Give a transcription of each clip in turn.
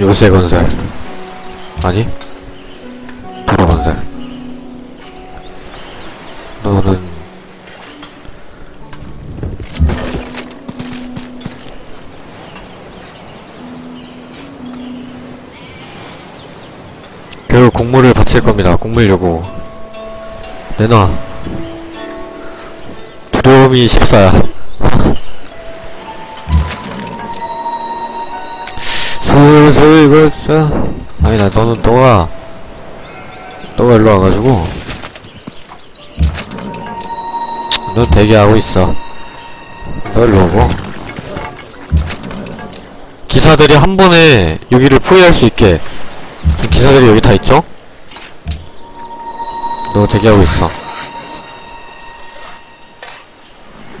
요새 건설. 아니? 도로 건설. 너는 결국 공물을 바칠 겁니다. 공물 요구. 내놔. 두려움이 14야 슬슬 이거자 아니 나 너는 너가 너가 일로 와가지고. 넌 대기하고 있어. 너 일로 오고. 기사들이 한 번에 여기를 포위할 수 있게. 기사들이 여기 다 있죠? 너 대기하고 있어.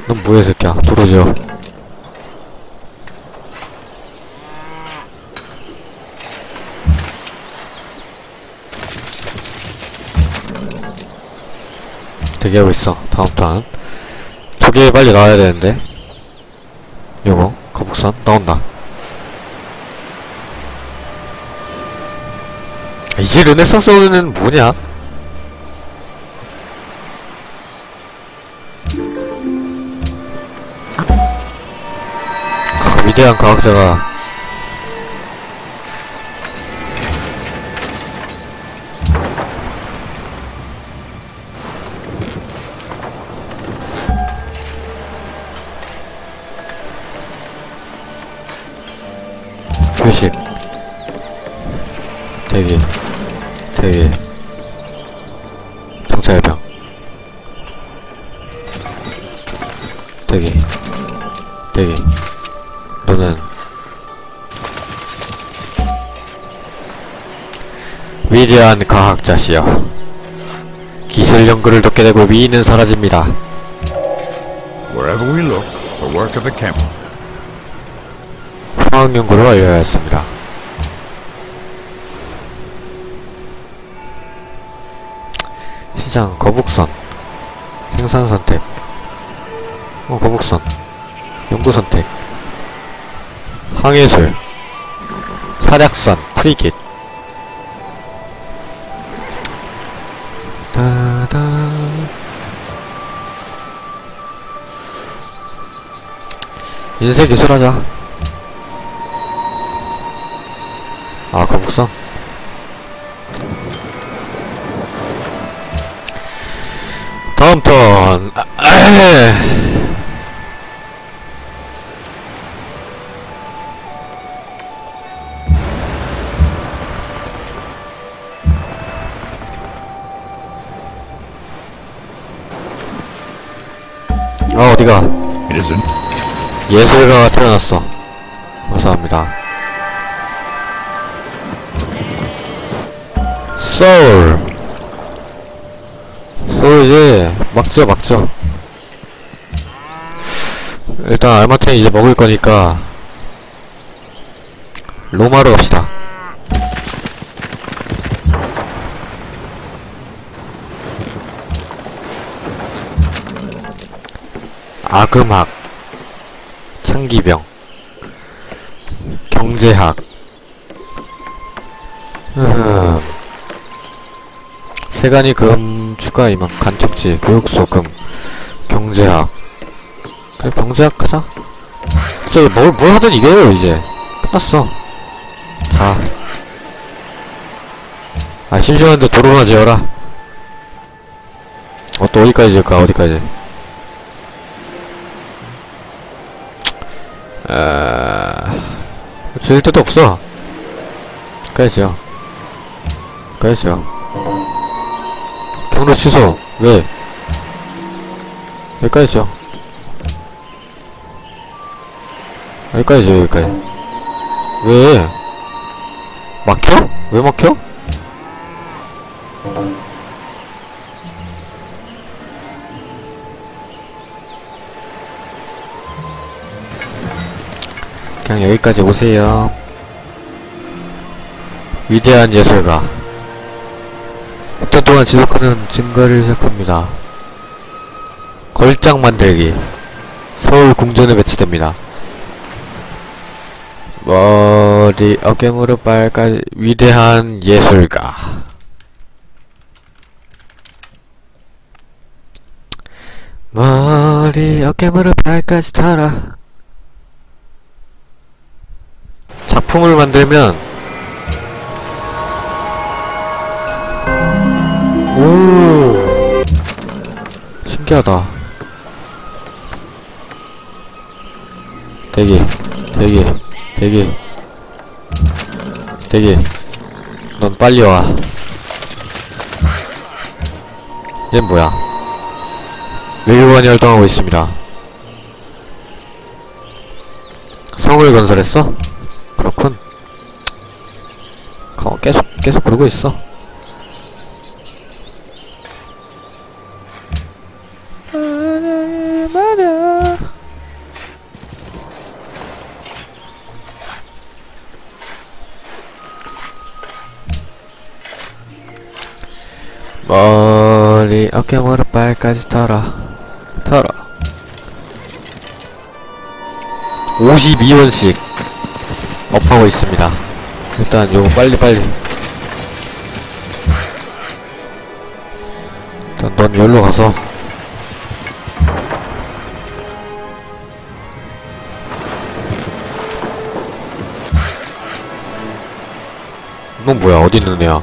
넌 뭐야 새끼야? 도로지어 대기하고 있어. 다음 턴 저게 빨리 나와야 되는데. 요거 거북선. 나온다. 이제 르네상스는 뭐냐? 크, 위대한 과학자가 정찰병 대기 대기 너는 위대한 과학자시여. 기술 연구를 돕게 되고 위인은 사라집니다. Wherever we look, the work of the camp. 화학 연구를 완료하였습니다 시장 거북선 생산 선택 어 거북선 연구 선택 항해술 사략선 프리깃 따다. 인쇄 기술하자. 아 거북선 다음 턴 아. 아 어디가. 예술가가 태어났어 감사합니다 소울 이제 막죠 막죠. 일단 알마텐 이제 먹을 거니까 로마로 갑시다. 아금학 창기병 경제학. 음. 세간이 금 추가 이만 간척지 교육소 금 경제학 그래 경제학 하자 저기 뭘, 뭘 하든 이겨요 이제 끝났어 자 아, 심심한데 도로나 지어라. 어, 또 어디까지 지을까, 어디까지. 아, 지을 데도 없어. 까지 지어. 경로 취소. 왜? 여기까지 지어. 여기까지 지어, 여기까지. 왜? 막혀? 왜 막혀? 그냥 여기까지 오세요. 위대한 예술가. 6년 동안 지속하는 증거를 시작합니다. 걸작 만들기. 서울 궁전에 배치됩니다. 머리, 어깨, 무릎, 발까지 위대한 예술가. 머리, 어깨, 무릎, 발까지 타라. 작품을 만들면 오. 신기하다. 대기 대기 대기. 대기. 넌 빨리 와. 얘 뭐야? 외교관이 활동하고 있습니다. 성을 건설했어? 그렇군. 어, 계속 계속 그러고 있어 어깨 무릎 발까지 털어. 털어. 52원씩 업하고 있습니다. 일단 요거 빨리빨리. 일단 넌 여기로 가서. 넌 뭐야? 어디 있는 애야?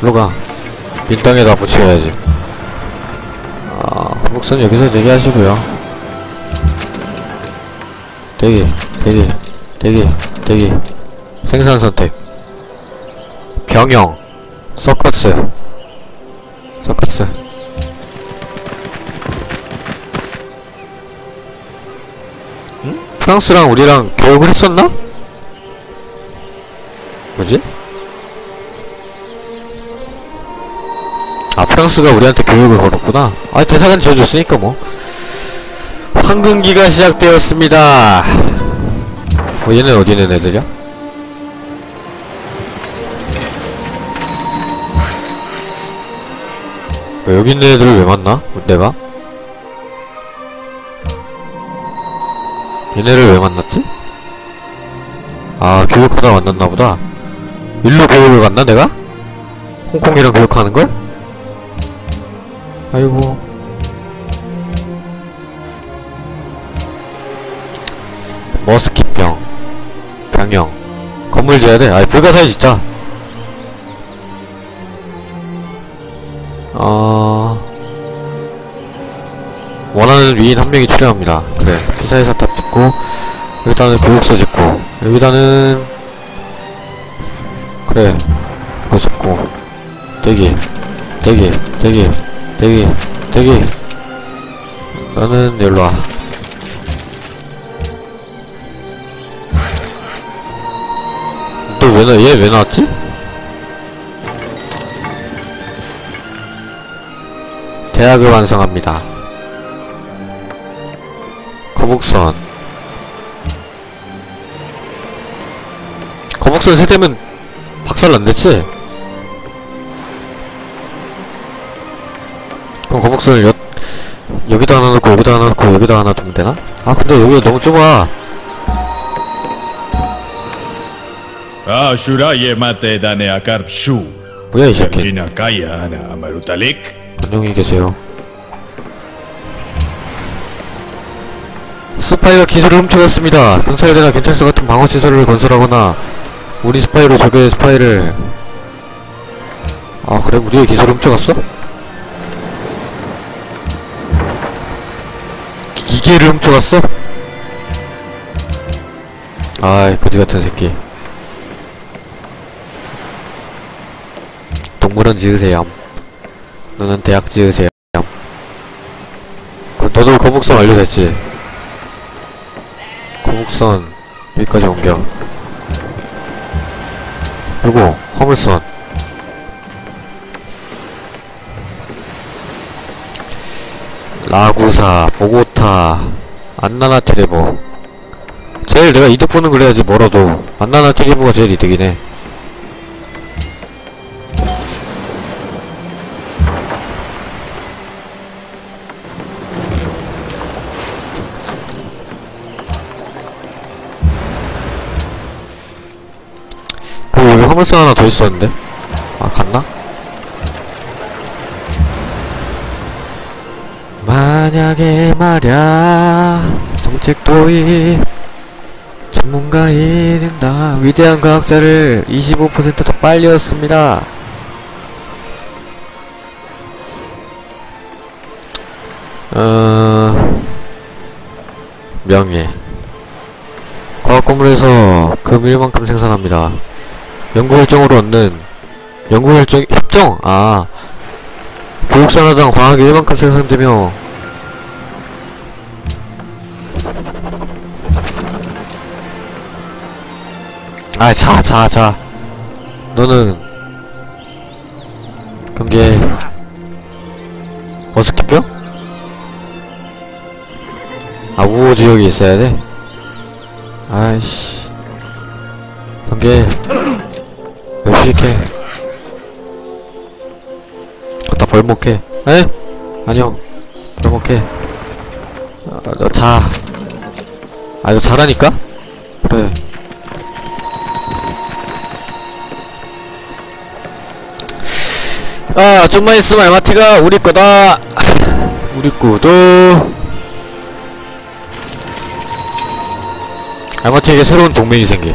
일로 가. 빈 땅에다 붙여야지. 아, 거북선 여기서 대기하시고요. 대기, 대기, 대기, 대기. 생산 선택. 병영. 서커스. 서커스. 응? 프랑스랑 우리랑 교육을 했었나? 뭐지? 아 프랑스가 우리한테 교육을 걸었구나 아 대사관 지어줬으니까 뭐 황금기가 시작되었습니다 어 얘는 어디 있는 애들이야? 뭐 여기 있는 애들을 왜 만나? 내가? 얘네를 왜 만났지? 아 교육하다 만났나보다 일로 교육을 갔나 내가? 홍콩이랑 교육하는걸? 아이고. 머스킷병 병영. 건물 지어야 돼? 아이 불가사의 진짜 어... 원하는 위인 한 명이 출연합니다. 그래 피사의 사탑 짓고 여기다는 교육서 짓고 여기다는 그래 그거 짓고 대기 대기 대기 대기 대기 너는 여기로와 또왜 나, 얘 왜 나왔지? 대학을 완성합니다. 거북선. 거북선 세대면 박살 난댔지? 그럼 거북선을 여, 여기다 하나 놓고 여기다 하나 놓고 여기다 하나 두면 되나? 아 근데 여기가 너무 좁아. Mate dane akarp shu. 뭐야 이 새끼. 안녕히 계세요. 스파이가 기술을 훔쳐갔습니다. 경찰대나 경찰서 같은 방어시설을 건설하거나 우리 스파이로 적의 스파이를 아 그래? 우리의 기술을 훔쳐갔어? 기- 기계를 훔쳐갔어? 아이 거지같은 새끼 동물원 지으세요 너는 대학 지으세요. 그, 너도 거북선 완료됐지? 거북선 여기까지 옮겨. 그리고 화물선. 라구사, 보고 자 안나나 트리보, 제일 내가 이득 보는 그래야지 뭐라도. 안나나 트리보가 제일 이득이네. 그 화물상 하나 더 있었는데? 아 갔나? 만약에 말야 정책 도입 전문가이 된다. 위대한 과학자를 25%더 빨리 얻습니다. 어... 명예. 과학 건물에서 금 1만큼 생산합니다. 연구 결정으로 얻는 연구 결정 협정 아 교육산하당 과학이 1만큼 생산되며 아, 자, 자, 자. 너는 경계 어스키뼈? 아, 우호 지역이 있어야 돼? 아이씨. 경계 몇 시게? 갖다 벌목해. 에? 아니요. 벌목해. 아, 너 자. 아, 너 자라니까? 그래. 아, 좀만 있으면 알마티가 우리 거다. 우리 거도. 알마티에게 새로운 동맹이 생기.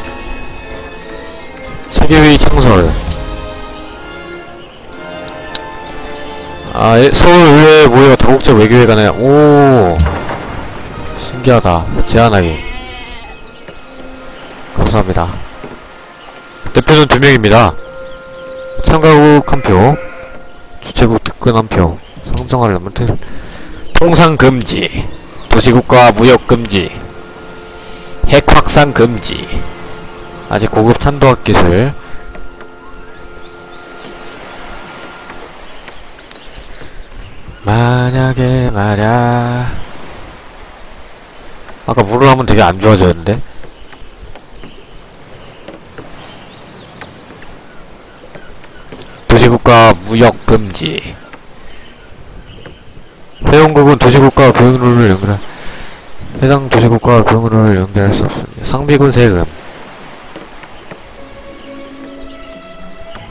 세계회의 창설. 아, 예, 서울의회 모여 다국적 외교회관에, 오. 신기하다. 제안하기. 감사합니다. 대표는 두 명입니다. 참가국 한 표, 주최국 특근 한 표, 성장하려면 트 통상 금지, 도시국가 무역 금지, 핵 확산 금지, 아직 고급 탄도학 기술, 만약에 말야 아까 물을 하면 되게 안 좋아졌는데? 도시국가 무역 금지. 회원국은 도시국가 교육룰을 연결할 해당 도시국가 교육룰을 연결할 수 없습니다. 상비군 세금.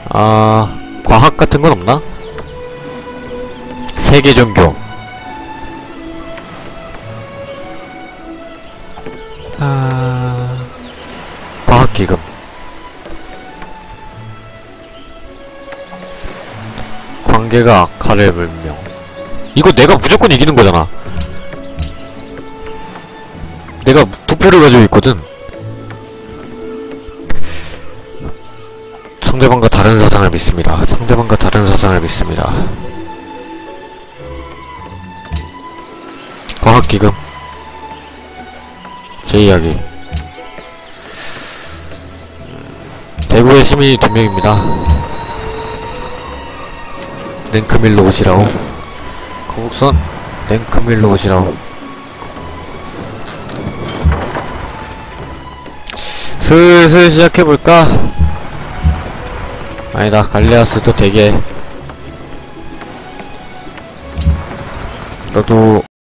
아 과학 같은 건 없나? 세계 종교 아 과학기금. 관계가 악화를 불명. 이거 내가 무조건 이기는 거잖아. 내가 투표를 가지고 있거든. 상대방과 다른 사상을 믿습니다. 상대방과 다른 사상을 믿습니다. 과학기금 제 이야기. 대구의 시민이 두 명입니다. 랭크밀로 오시라오. 거북선? 랭크밀로 오시라오. 슬슬 시작해볼까? 아니다 갈레아스도 되게. 너도